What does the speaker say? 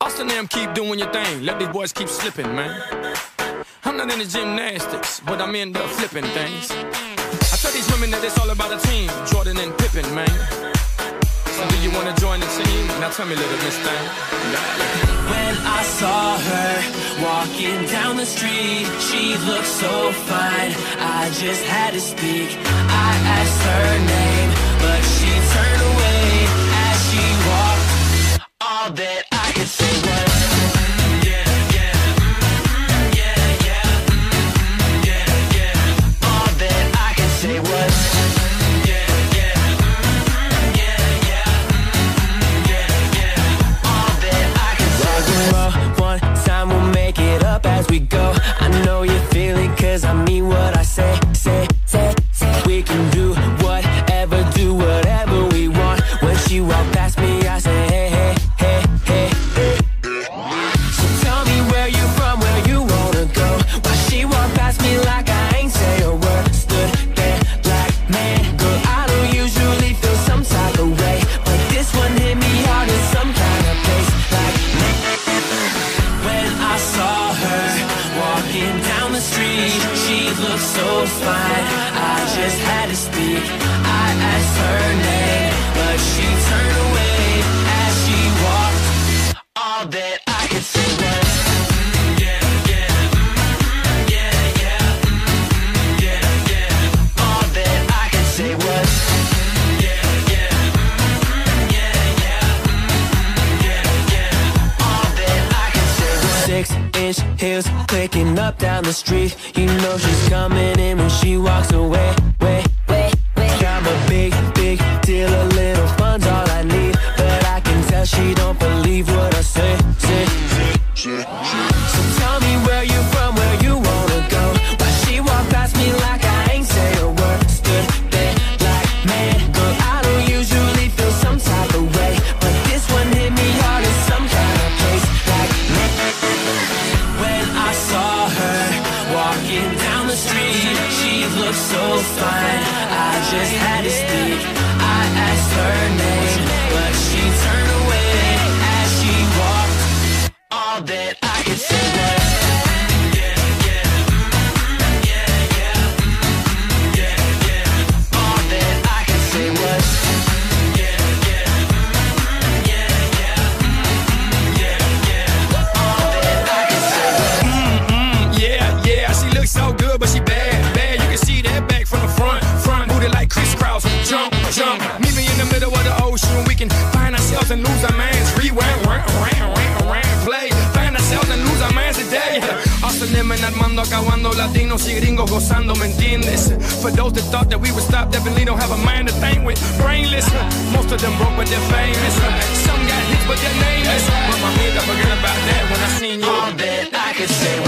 Austin them keep doing your thing. Let these boys keep slipping, man. I'm not into gymnastics, but I'm into flipping things. I tell these women that it's all about a team, Jordan and Pippen, man. So do you wanna join the team? Now tell me, little miss thing. When I saw her walking down the street, she looked so fine. I just had to speak. I asked her name, but she turned. so fine. I just had to speak. I asked her name. six inch heels clicking up down the street. You know she's coming in when she walks away. walking down the street. She looked so fine, I just had to speak. I asked her latinos y gringos gozando, ¿me entiendes? For those that thought that we would stop, definitely don't have a mind to think with. Brainless, most of them broke but they're famous. Some got hits but their name is. But my head, I forget about that when I seen you. All that I can say.